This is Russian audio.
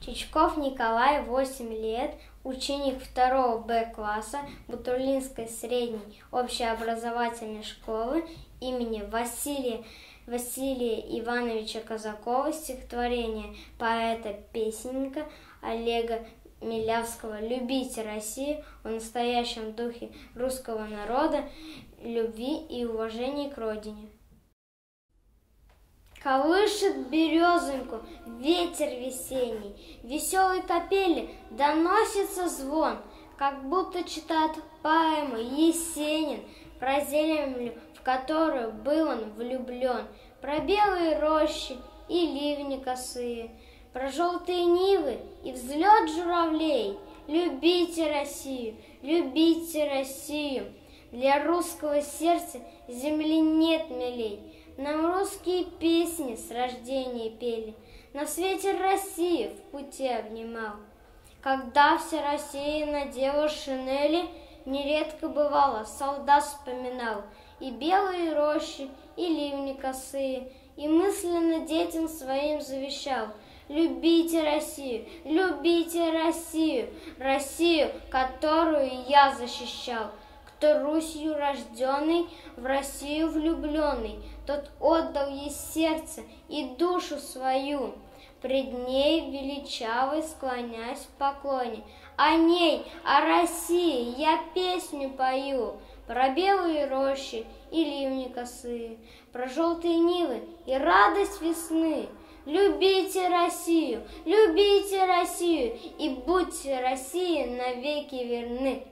Чичков Николай, 8 лет, ученик 2 Б класса Бутурлинской средней общеобразовательной школы имени Василия Василия Ивановича Казакова стихотворение поэта-песенника Олега Милявского «Любите Россию» в настоящем духе русского народа, любви и уважения к родине. Колышет березоньку ветер весенний, Веселой капели доносится звон, Как будто читает поэму Есенин Про землю, в которую был он влюблен, Про белые рощи и ливни косые, Про желтые нивы и взлет журавлей. Любите Россию, любите Россию, Для русского сердца земли нет милей, нам русские песни с рождения пели, На свете России в пути обнимал. Когда вся Россия надела шинели, Нередко бывало, солдат вспоминал И белые рощи, и ливни косые, И мысленно детям своим завещал — Любите Россию, любите Россию, Россию, которую я защищал кто Русью рожденный, в Россию влюбленный, тот отдал ей сердце и душу свою. Пред ней величавый склонясь в поклоне, о ней, о России я песню пою, про белые рощи и ливни косые, про желтые нивы и радость весны. Любите Россию, любите Россию и будьте России навеки верны.